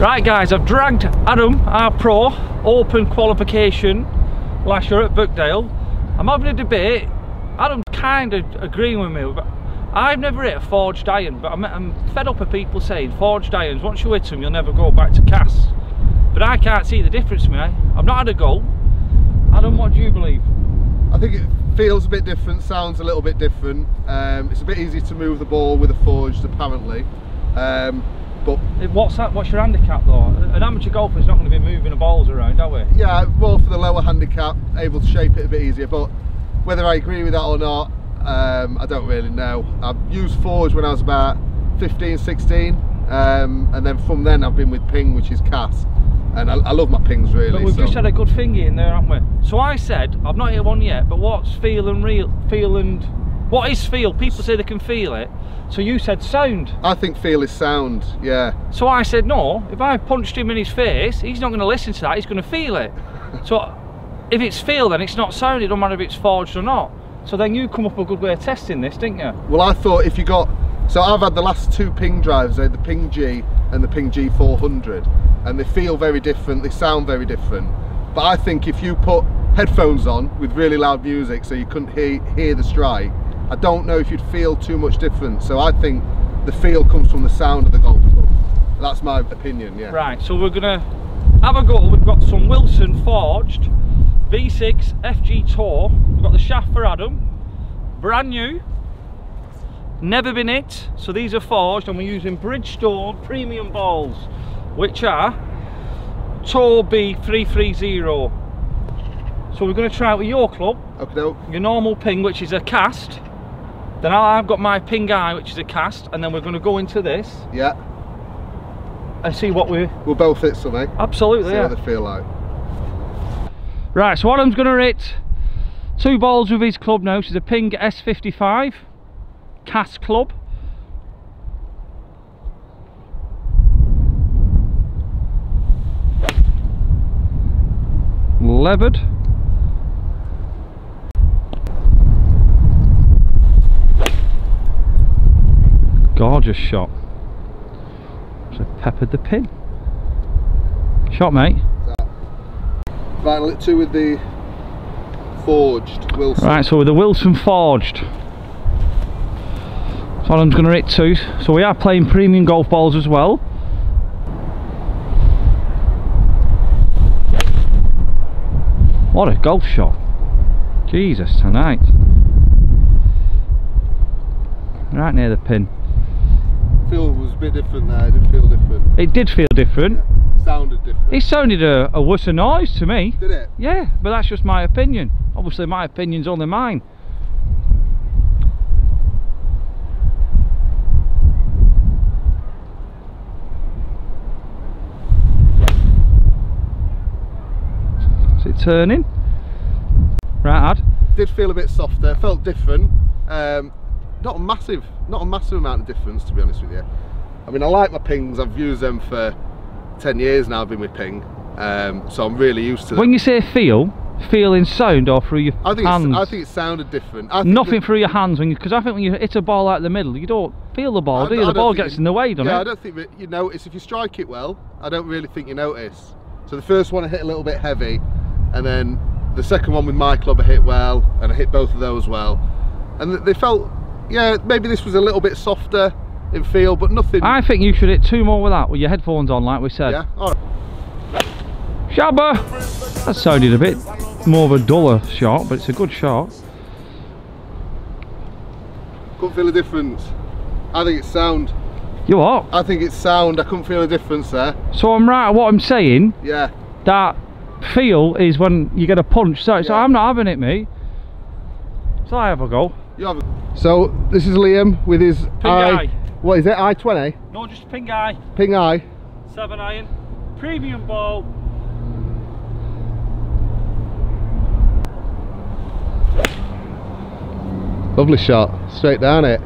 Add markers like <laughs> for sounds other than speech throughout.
Right guys, I've dragged Adam, our pro, open qualification last year at Birkdale. I'm having a debate. Adam's kind of agreeing with me, but I've never hit a forged iron, but I'm, I'm fed up of people saying forged irons, once you hit them, you'll never go back to cast. But I can't see the difference, mate. I've not had a go. Adam, what do you believe? I think it feels a bit different, sounds a little bit different. Um, it's a bit easier to move the ball with a forged apparently. Um, but what's that? What's your handicap though? An amateur golfer is not going to be moving the balls around, are we? Yeah, more for the lower handicap, able to shape it a bit easier. But whether I agree with that or not, um, I don't really know. I've used forged when I was about 15, 16, um, and then from then I've been with Ping, which is cast and I, I, love my pings really. But we've so. just had a good thingy in there, haven't we? So I said, I've not hit one yet, but what's feel and real, feel and, what is feel? People say they can feel it. So you said sound. I think feel is sound, yeah. So I said, no, if I punched him in his face, he's not going to listen to that, he's going to feel it. <laughs> so if it's feel, then it's not sound, it don't matter if it's forged or not. So then you come up with a good way of testing this, didn't you? Well, I thought if you got, so I've had the last two ping drives, the Ping G and the Ping G400 and they feel very different, they sound very different. But I think if you put headphones on with really loud music so you couldn't hear, hear the strike, I don't know if you'd feel too much different. So I think the feel comes from the sound of the golf club. That's my opinion, yeah. Right, so we're gonna have a go. We've got some Wilson forged V6 FG Tour. We've got the shaft for Adam, brand new, never been hit. So these are forged and we're using Bridgestone premium balls which are Tour B330. So we're going to try out with your club, okay. your normal ping which is a cast, then I've got my ping eye which is a cast, and then we're going to go into this. Yeah. And see what we... We'll both hit something. Absolutely, see yeah. how they feel like. Right, so Adam's going to hit two balls with his club now, which is a Ping S55 cast club. levered gorgeous shot. So peppered the pin. Shot mate. Final it two with the forged Wilson. Right so with the Wilson forged. So I'm going to hit two. So we are playing premium golf balls as well. What a golf shot. Jesus, tonight. Right near the pin. Feel was a bit different there, it did feel different. It did feel different. Yeah, sounded different. It sounded a, a worse noise to me. Did it? Yeah, but that's just my opinion. Obviously my opinion's only mine. Is it turning. Right, Ad. Did feel a bit softer, felt different. Um, not a massive, not a massive amount of difference to be honest with you. I mean, I like my pings. I've used them for 10 years now. I've been with ping, um, so I'm really used to them. When you say feel, feel in sound or through your I think hands? I think it sounded different. Nothing through your hands, when because I think when you hit a ball out the middle, you don't feel the ball, I, do you? The ball gets in the way, doesn't yeah, it? Yeah, I don't think that you notice if you strike it well. I don't really think you notice. So the first one I hit a little bit heavy, and then the second one with my club I hit well and I hit both of those well and they felt yeah maybe this was a little bit softer in feel but nothing I think you should hit two more with that with your headphones on like we said yeah all right Shabba that sounded a bit more of a duller shot but it's a good shot couldn't feel a difference I think it's sound you what? I think it's sound I couldn't feel a difference there so I'm right what I'm saying yeah that feel is when you get a punch. So, yeah. so I'm not having it, mate. So I have a go. You have a... So this is Liam with his ping eye. eye. What is it? I 20? No, just ping eye. Ping eye. Seven iron. Premium ball. Lovely shot. Straight down it.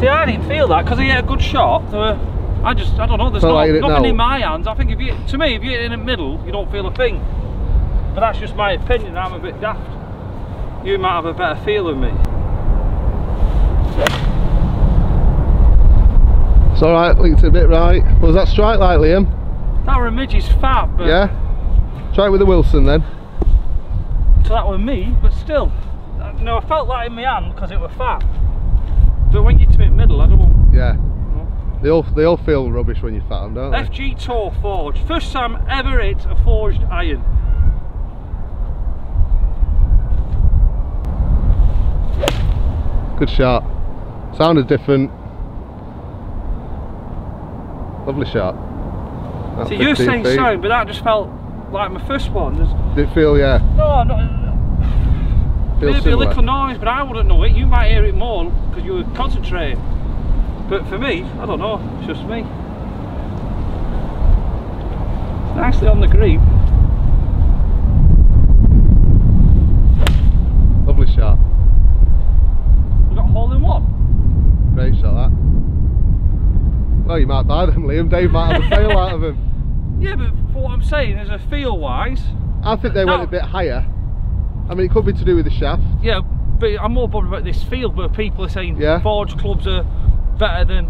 See, I didn't feel that because he had a good shot. Uh, I just, I don't know, there's no, nothing now. in my hands. I think if you, to me, if you're in the middle, you don't feel a thing. But that's just my opinion, I'm a bit daft. You might have a better feel than me. It's alright, linked it a bit right. Was that strike like, Liam? That were a midge's fat, but Yeah? Try it with the Wilson then. so that were me, but still. uh, No, I felt that in my hand because it were fat. But when you to it middle, I don't. Yeah. They all, they all feel rubbish when you fat them, don't they? FG Tour forged. First time ever hit a forged iron. Good shot. Sounded different. Lovely shot. That's So you're saying feet. sound, but that just felt like my first one. Did it feel, yeah, no, no. Uh, feel Maybe a little noise, but I wouldn't know it. You might hear it more because you were concentrating. But for me, I don't know. It's just me. Nicely on the green. Lovely shot. We got a hole in one. Great shot that. Well, you might buy them, Liam. Dave might have a sale out of them. <laughs> Yeah, but for what I'm saying is, a feel wise, I think they went a bit higher. I mean, it could be to do with the shaft. yeah. But I'm more bothered about this field where people are saying Yeah. forged clubs are better than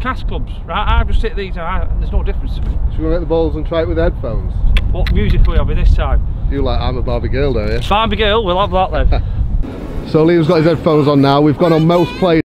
cast clubs. Right? I just hit these. And I, there's no difference to me. Should we make the balls and try it with headphones? What music are we having this time? You like I'm a Barbie girl, don't you? Barbie girl. We'll have that then. <laughs> So Liam's got his headphones on now. We've gone on most played.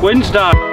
Down.